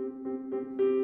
Música